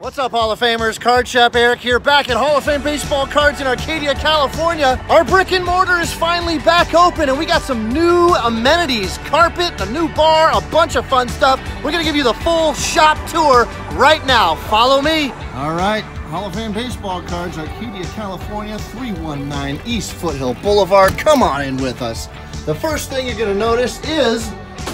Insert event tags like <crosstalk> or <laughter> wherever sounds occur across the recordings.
What's up, Hall of Famers? Card Shop Erik here, back at Hall of Fame Baseball Cards in Arcadia, California. Our brick and mortar is finally back open, and we got some new amenities carpet, a new bar, a bunch of fun stuff. We're gonna give you the full shop tour right now. Follow me. All right, Hall of Fame Baseball Cards, Arcadia, California, 319 East Foothill Boulevard. Come on in with us. The first thing you're gonna notice is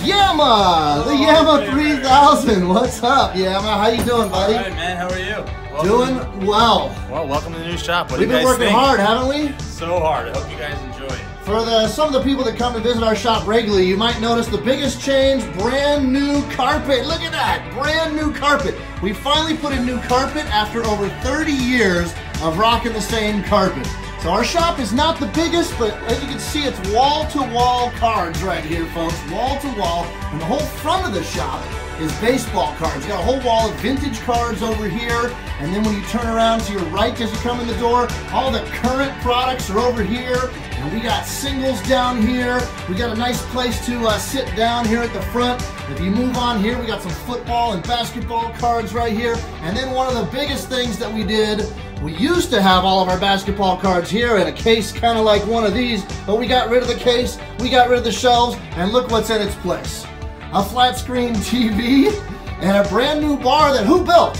Yama, the Yama 3000. What's up, Yama? How you doing, buddy? All right, man. How are you? Welcome Doing well. Well, welcome to the new shop. What We've been working think? hard, haven't we? So hard. I hope you guys enjoy it. For the some of the people that come to visit our shop regularly, you might notice the biggest change, brand new carpet. Look at that, brand new carpet. We finally put in new carpet after over 30 years of rocking the same carpet. So our shop is not the biggest, but as you can see, it's wall-to-wall cards right here, folks. Wall-to-wall, and the whole front of the shop is baseball cards. You got a whole wall of vintage cards over here, and then when you turn around to your right as you come in the door, all the current products are over here, and we got singles down here. We got a nice place to uh, sit down here at the front. If you move on here, we got some football and basketball cards right here, and then one of the biggest things that we did we used to have all of our basketball cards here in a case kind of like one of these, but we got rid of the case, we got rid of the shelves, and look what's in its place. A flat screen TV and a brand new bar that who built?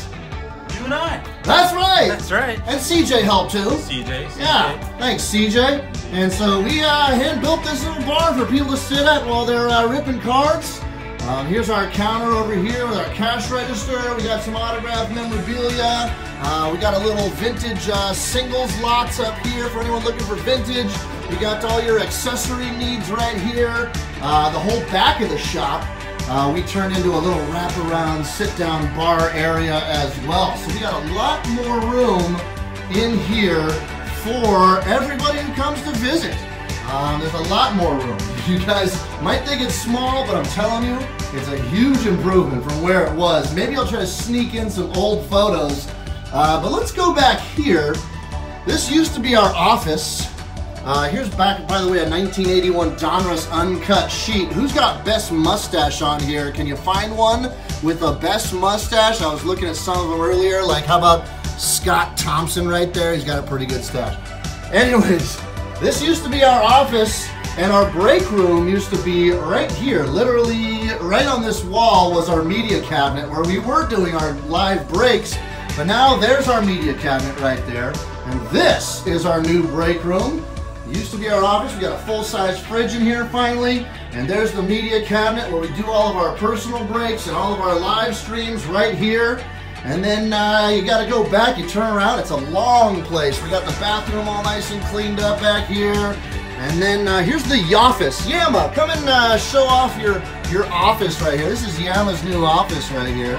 You and I. That's right! That's right. And CJ helped too. CJ. CJ. Yeah, thanks CJ. And so we uh, hand built this little bar for people to sit at while they're uh, ripping cards. Um, here's our counter over here with our cash register. We got some autographed memorabilia. Uh, we got a little vintage uh, singles lots up here for anyone looking for vintage. We got all your accessory needs right here. Uh, the whole back of the shop uh, we turned into a little wraparound sit-down bar area as well. So we got a lot more room in here for everybody who comes to visit. Um, there's a lot more room. <laughs> You guys might think it's small, but I'm telling you, it's a huge improvement from where it was. Maybe I'll try to sneak in some old photos. Uh, but let's go back here. This used to be our office. Uh, here's back, by the way, a 1981 Donruss uncut sheet. Who's got best mustache on here? Can you find one with a best mustache? I was looking at some of them earlier. Like, how about Scott Thompson right there? He's got a pretty good stash. Anyways, this used to be our office, and our break room used to be right here. Literally, right on this wall was our media cabinet where we were doing our live breaks. But now there's our media cabinet right there. And this is our new break room. Used to be our office. We got a full-size fridge in here finally. And there's the media cabinet where we do all of our personal breaks and all of our live streams right here. And then uh, you got to go back. You turn around. It's a long place. We got the bathroom all nice and cleaned up back here. And then uh, here's the office. Yama, come and uh, show off your your office right here. This is Yama's new office right here.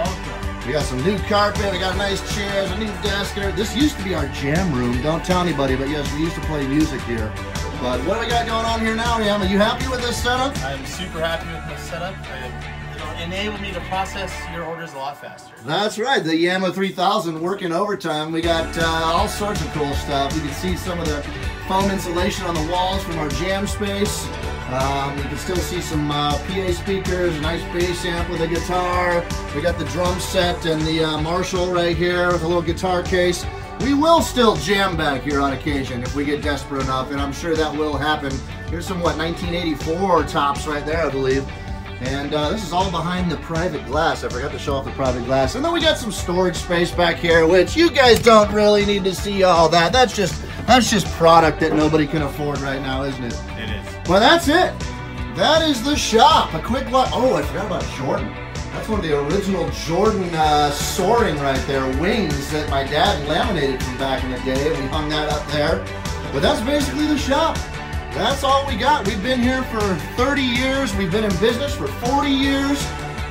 We got some new carpet. We got nice chairs, a new desk here. This used to be our jam room. Don't tell anybody, but yes, we used to play music here. But what do we got going on here now, Yama? You happy with this setup? I'm super happy with my setup. Enable me to process your orders a lot faster. That's right, the Yama 3000 working overtime. We got uh, all sorts of cool stuff. You can see some of the foam insulation on the walls from our jam space. Um, you can still see some uh, PA speakers, a nice bass amp with a guitar. We got the drum set and the uh, Marshall right here with a little guitar case. We will still jam back here on occasion if we get desperate enough, and I'm sure that will happen. Here's some, what, 1984 Topps right there, I believe. And uh, this is all behind the private glass. I forgot to show off the private glass. And then we got some storage space back here, which you guys don't really need to see all that. That's just that's just product that nobody can afford right now, isn't it? It is. Well, that's it. That is the shop. A quick look. Oh, I forgot about Jordan. That's one of the original Jordan uh, soaring right there, wings that my dad laminated from back in the day. We hung that up there. But that's basically the shop. That's all we got. We've been here for 30 years. We've been in business for 40 years.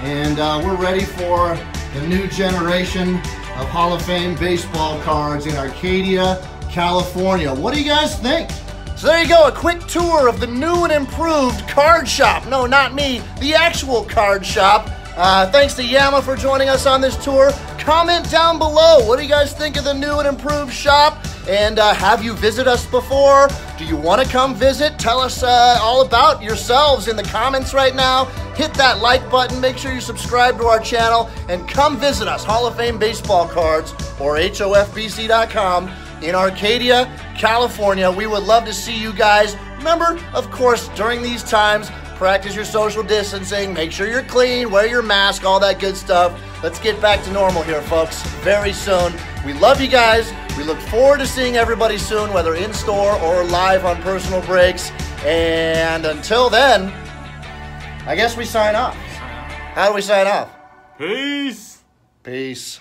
And uh, we're ready for the new generation of Hall of Fame baseball cards in Arcadia, California. What do you guys think? So there you go, a quick tour of the new and improved card shop. No, not me, the actual card shop. Uh, thanks to Yama for joining us on this tour. Comment down below. What do you guys think of the new and improved shop? And uh, have you visited us before? Do you want to come visit? Tell us uh, all about yourselves in the comments right now. Hit that like button. Make sure you subscribe to our channel and come visit us, Hall of Fame Baseball Cards or HOFBC.com in Arcadia, California. We would love to see you guys. Remember, of course, during these times, practice your social distancing, make sure you're clean, wear your mask, all that good stuff. Let's get back to normal here, folks, very soon. We love you guys. We look forward to seeing everybody soon, whether in store or live on personal breaks. And until then, I guess we sign off. How do we sign off? Peace. Peace.